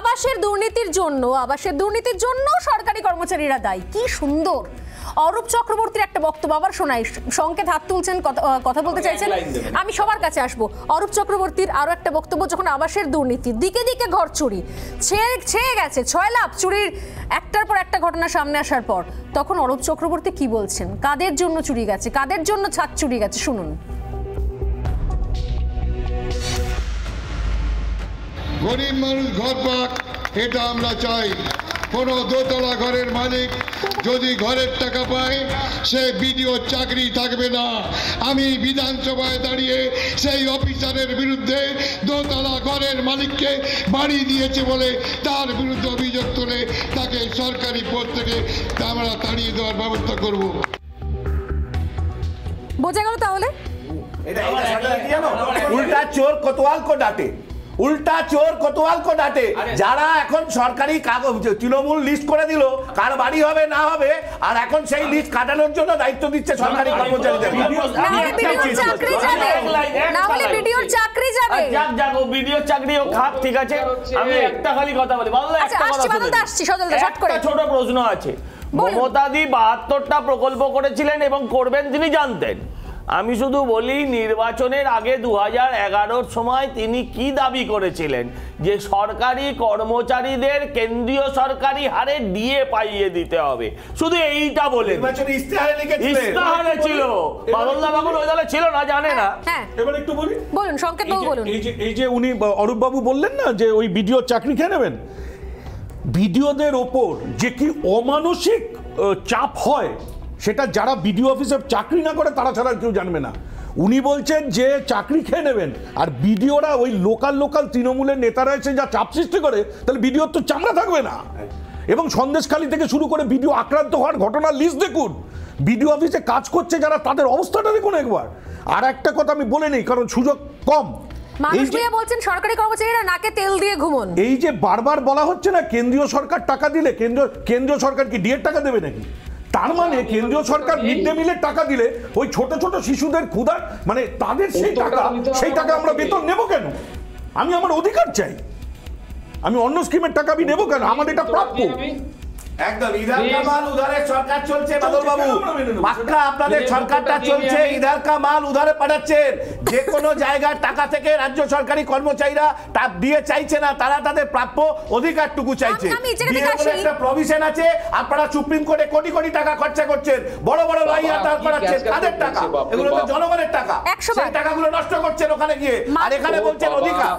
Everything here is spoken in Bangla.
আবাসের দুর্নীতির জন্য আবাসের দুর্নীতির জন্য সরকারি কর্মচারীরা দায়ী। কি সুন্দর। অরূপ চক্রবর্তীর একটা বক্তব্য আবার শোনাই। সংকেত হাত তুলছেন কথা- বলতে চাইছেন। আমি সবার কাছে আসব। অরূপ চক্রবর্তীর আরও একটা বক্তব্য যখন আবাসের দুর্নীতি দিকে দিকে ঘর চুরি ছেয়ে ছেয়ে গেছে ছয় লাখ চুরির একটার পর একটা ঘটনা সামনে আসার পর। তখন অরূপ চক্রবর্তী কি বলছেন? কাদের জন্য চুরি গেছে? কাদের জন্য ছাদ চুরি গেছে? শুনুন। গরিব মানুষ ঘর পাক এটা আমরা চাই। কোনো দোতলা ঘরের মালিক যদি ঘরের টাকা পায় সে বিডিও চাকরি থাকবে না। আমি বিধানসভায় দাঁড়িয়ে সেই অফিসারের বিরুদ্ধে দোতলা ঘরের মালিককে বাড়ি দিয়েছে বলে তার বিরুদ্ধে অভিযোগ তুলে তাকে সরকারি পদ থেকে আমরা তাড়িয়ে দেওয়ার ব্যবস্থা করব। বোঝা গেল তাহলে? উল্টা চোর কোতোয়াল কো ডাটে উল্টা চোর কোতোয়াল কো ডাটে যারা এখন সরকারি কাগজ তৃণমূল লিস্ট করে দিল কার বাড়ি হবে না হবে আর এখন সেই লিস্ট কাটানোর জন্য দায়িত্ব দিচ্ছে সরকারি কর্মচারীদের চাকরি যাবে না হলে বিডিওর চাকরি যাবে যাক যাক ও ভিডিও চাকরি ও খাক ঠিক আছে আমি একটা খালি কথা বলি বাংলা আচ্ছা, একটা কথা আসছি, সজলদা, শর্ট করে। ছোট প্রশ্ন আছে। মমতাদি বাহাত্তরটা প্রকল্প করেছিলেন এবং করবেন তিনি জানতেন আমি শুধু বলি নির্বাচনের আগে দু হাজার এগারোর সময় তিনি কি দাবি করেছিলেন? যে সরকারি কর্মচারীদের কেন্দ্রীয় সরকারি হারে ডিএ পাইয়ে দিতে হবে। শুধু এইটা বলে ইস্তেহারে ছিল। বাদলদা বাবুল ওই দলে ছিল না জানে না। হ্যাঁ এবার একটু বলি। বলুন সংকেত এই যে- বলুন। এই যে এই যে উনি অরূপ বাবু বললেন না যে ওই ভিডিও চাকরি খেয়ে নেবেন? ভিডিওদের ওপর যে কি অমানসিক চাপ হয় সেটা যারা বিডিও অফিসে চাকরি না করে তারা ছাড়া কেউ জানবে না। উনি বলছেন যে চাকরি খেয়ে নেবেন আর বিডিওরা ওই লোকাল লোকাল তৃণমূলের নেতারা এসে যা চাপ সৃষ্টি করে তাহলে বিডিওর তো চামড়া থাকবে না। এবং সন্দেশখালী থেকে শুরু করে বিডিও আক্রান্ত হওয়ার ঘটনার লিস্ট দেখুন। বিডিও অফিসে কাজ করছে যারা তাদের অবস্থাটা দেখুন একবার। আর একটা কথা আমি বলে নেই কারণ সুযোগ কম। মানুষ এই বলছেন সরকারি কর্মচারীরা নাকে তেল দিয়ে ঘুমন। এই যে বারবার বলা হচ্ছে না কেন্দ্রীয় সরকার টাকা দিলে কেন্দ্র কেন্দ্রীয় সরকার কি ডিএর টাকা দেবে নাকি? তার মানে কেন্দ্রীয় সরকার মিড ডে মিলের টাকা দিলে ওই ছোট ছোট শিশুদের ক্ষুধার মানে তাদের সেই টাকা সেই টাকা আমরা বেতন নেব কেন? আমি আমার অধিকার চাই। আমি অন্য স্কিমের টাকা আমি নেব কেন? আমার এটা প্রাপ্য। একদম ইধার কামাল উধারের সরকার চলছে বাদল বাবু। কেন আমরা নেব? পাক্কা আপনাদের সরকারটা চলছে ইধার কামাল উধারে পাঠাচ্ছেন। যে কোনো জায়গার টাকা থেকে রাজ্য সরকারি কর্মচারীরা তা দিয়ে চাইছে না তারা তাদের প্রাপ্য অধিকারটুকু চাইছে। একটা প্রভিশন আছে আপনারা সুপ্রিম কোর্টে কোটি কোটি টাকা খরচা করছেন বড় বড় লাইয়া বাবা, দাঁড় করাচ্ছেন কাদের টাকা? এগুলো তো জনগণের টাকা। সেই টাকাগুলো নষ্ট করছেন ওখানে গিয়ে। আর এখানে বলছেন অধিকার।